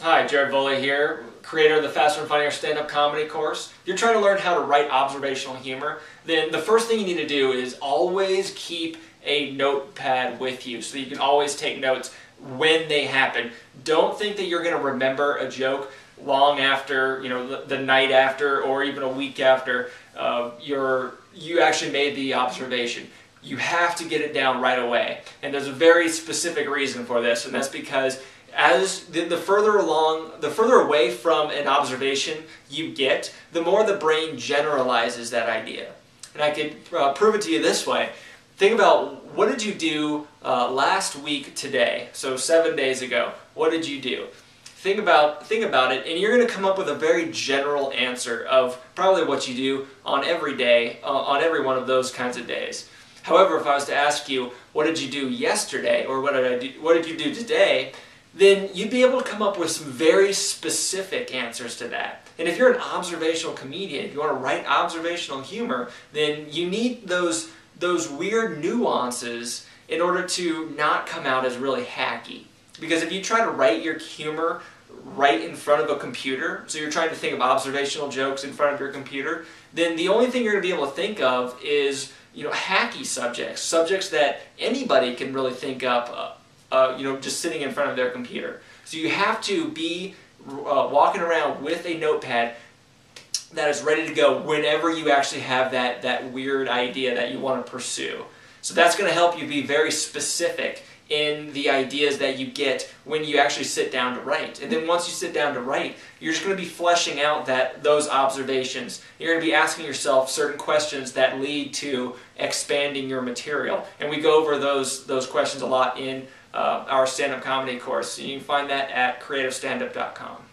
Hi, Jared Volle here, creator of the Faster and Funnier stand-up comedy course. If you're trying to learn how to write observational humor, then the first thing you need to do is always keep a notepad with you so you can always take notes when they happen. Don't think that you're going to remember a joke long after, you know, the, night after or even a week after uh, you're, you actually made the observation. You have to get it down right away. And there's a very specific reason for this, and that's because as the, the, further along, the further away from an observation you get, the more the brain generalizes that idea. And I could uh, prove it to you this way. Think about what did you do uh, last week today? So seven days ago. What did you do? Think about think about it, and you're going to come up with a very general answer of probably what you do on every day, uh, on every one of those kinds of days. However, if I was to ask you, what did you do yesterday, or what did I do, what did you do today? then you'd be able to come up with some very specific answers to that. And if you're an observational comedian, if you want to write observational humor, then you need those, those weird nuances in order to not come out as really hacky. Because if you try to write your humor right in front of a computer, so you're trying to think of observational jokes in front of your computer, then the only thing you're going to be able to think of is you know hacky subjects, subjects that anybody can really think up uh, uh, you know, just sitting in front of their computer. So you have to be uh, walking around with a notepad that is ready to go whenever you actually have that, that weird idea that you want to pursue. So that's going to help you be very specific in the ideas that you get when you actually sit down to write. And then once you sit down to write, you're just going to be fleshing out that those observations. You're going to be asking yourself certain questions that lead to expanding your material. And we go over those those questions a lot in uh, our stand-up comedy course. You can find that at creativestandup.com.